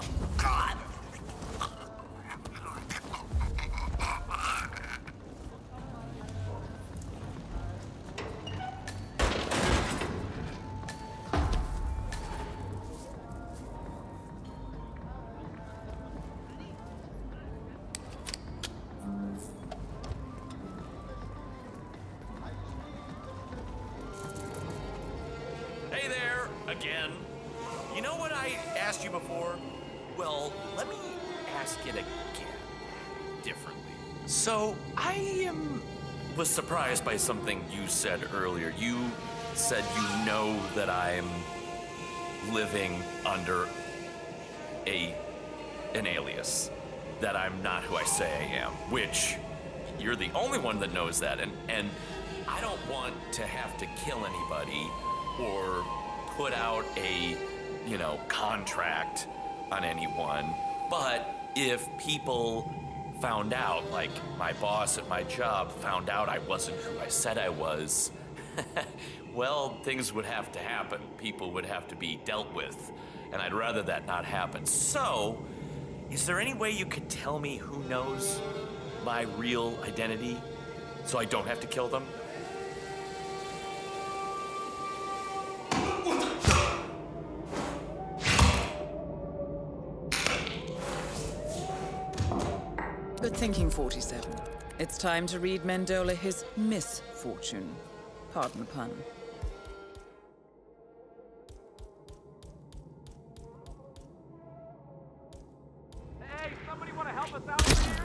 Papa. Hey there, again. You know what I asked you before? Well, let me ask it again, differently. So, I um, was surprised by something you said earlier. You said you know that I'm living under a an alias, that I'm not who I say I am, which you're the only one that knows that, and and I don't want to have to kill anybody or put out a you know contract on anyone. But if people found out, like my boss at my job found out I wasn't who I said I was, well, things would have to happen. People would have to be dealt with. And I'd rather that not happen. So, is there any way you could tell me who knows my real identity so I don't have to kill them? Good thinking, 47. It's time to read Mendola his misfortune. Pardon the pun. Hey, somebody want to help us out?